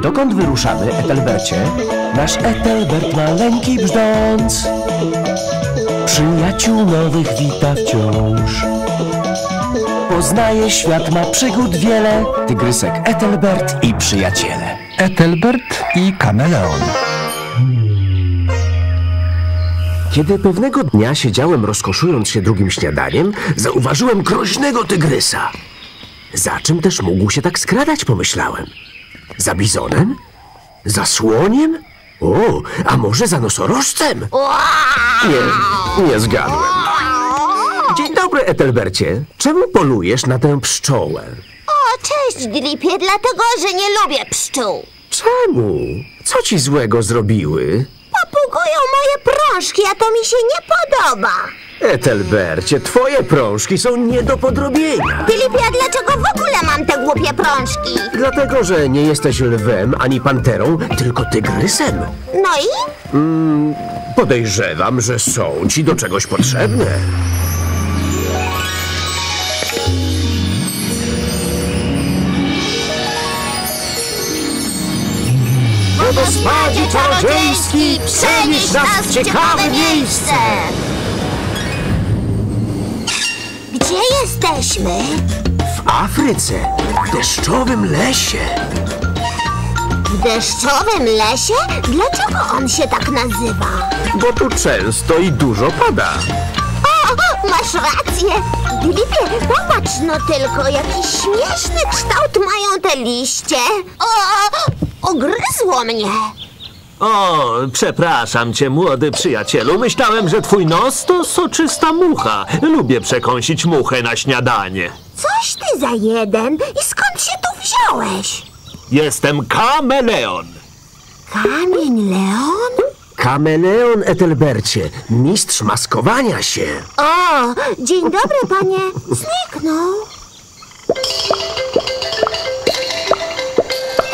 Dokąd wyruszamy, Etelbercie? Nasz Etelbert maleńki brzdąc Przyjaciół nowych wita wciąż Poznaje świat, ma przygód wiele Tygrysek Etelbert i przyjaciele Ethelbert i kameleon. Kiedy pewnego dnia siedziałem rozkoszując się drugim śniadaniem, zauważyłem groźnego tygrysa. Za czym też mógł się tak skradać, pomyślałem. Za bizonem? Za słoniem? O, a może za nosorożcem? Nie, nie zgadłem. Dzień dobry, Etelbercie. Czemu polujesz na tę pszczołę? O, cześć, Glipie, dlatego, że nie lubię pszczół. Czemu? Co ci złego zrobiły? Papugują moje prążki, a to mi się nie podoba. Etelbercie, twoje prążki są nie do podrobienia. Glipie, a dlaczego w ogóle mam te głupie prążki? Dlatego, że nie jesteś lwem ani panterą, tylko tygrysem. No i? Podejrzewam, że są ci do czegoś potrzebne. Wodospadzie czarodziejski, przenieś nas w ciekawe miejsce. Gdzie jesteśmy? W Afryce, w deszczowym lesie. W deszczowym lesie? Dlaczego on się tak nazywa? Bo tu często i dużo pada. O, masz rację. Filipie, popatrz no tylko, jaki śmieszny kształt mają te liście. O, ugryzło mnie. O, przepraszam cię, młody przyjacielu. Myślałem, że twój nos to soczysta mucha. Lubię przekąsić muchę na śniadanie. Coś ty za jeden i skąd się tu wziąłeś? Jestem kameleon. Kamień Leon? Kameleon Etelbercie, mistrz maskowania się. O, dzień dobry, panie. Zniknął.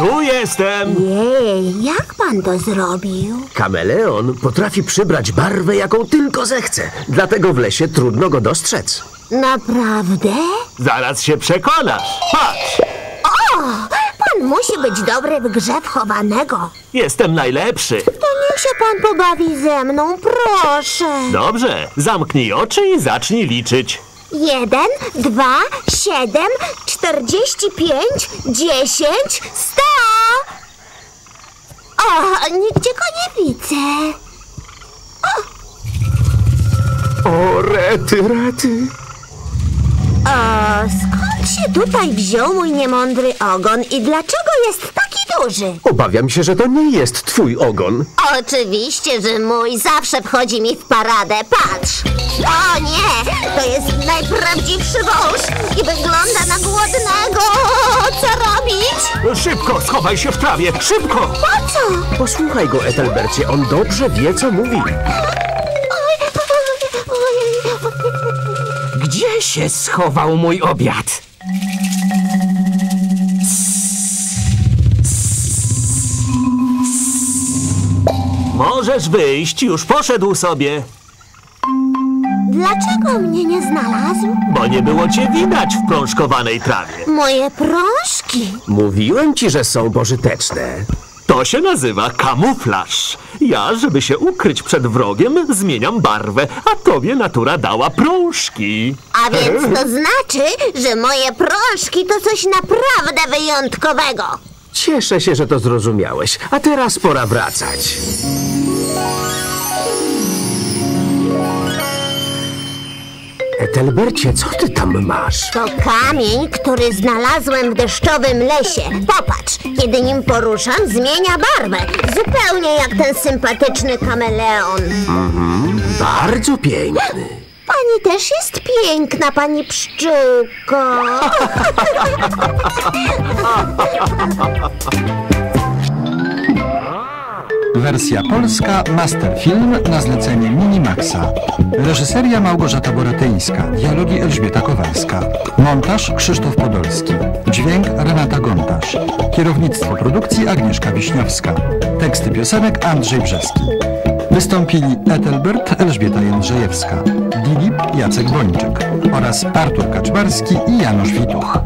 Tu jestem. Jej, jak pan to zrobił? Kameleon potrafi przybrać barwę, jaką tylko zechce. Dlatego w lesie trudno go dostrzec. Naprawdę? Zaraz się przekonasz. Patrz, O, pan musi być dobry w grze wchowanego. jestem najlepszy. To niech się pan pobawi ze mną, proszę. Dobrze, zamknij oczy i zacznij liczyć. Jeden, dwa, siedem, czterdzieści pięć, dziesięć, sto! O, nigdzie go nie widzę. O, rety, rety. O, się tutaj wziął mój niemądry ogon i dlaczego jest taki duży? Obawiam się, że to nie jest twój ogon. Oczywiście, że mój zawsze wchodzi mi w paradę. Patrz! O nie! To jest najprawdziwszy wąż i wygląda na głodnego. Co robić? Szybko, schowaj się w trawie, szybko! Po co? Posłuchaj go, Etelbercie, on dobrze wie, co mówi. Gdzie się schował mój obiad? Możesz wyjść, już poszedł sobie, Dlaczego mnie nie znalazł? bo nie było cię widać w prążkowanej trawie. Moje prążki. Mówiłem ci, że są pożyteczne. To się nazywa kamuflaż. Ja, żeby się ukryć przed wrogiem, zmieniam barwę, a tobie natura dała prążki. A więc to znaczy, że moje prążki to coś naprawdę wyjątkowego. Cieszę się, że to zrozumiałeś. A teraz pora wracać. Etelbercie, co ty tam masz? To kamień, który znalazłem w deszczowym lesie. Popatrz, kiedy nim poruszam, zmienia barwę. Zupełnie jak ten sympatyczny kameleon. Bardzo piękny. Pani też jest piękna, pani pszczółko. Wersja polska Masterfilm na zlecenie Minimaxa. Reżyseria Małgorzata Boratyńska. Dialogi Elżbieta Kowalska. Montaż Krzysztof Podolski. Dźwięk Renata Gontarz. Kierownictwo produkcji Agnieszka Wiśniowska. Teksty piosenek Andrzej Brzeski. Wystąpili Etelbert Elżbieta Jędrzejewska. Dilip Jacek Bończyk oraz Artur Kaczmarski i Janusz Wituch.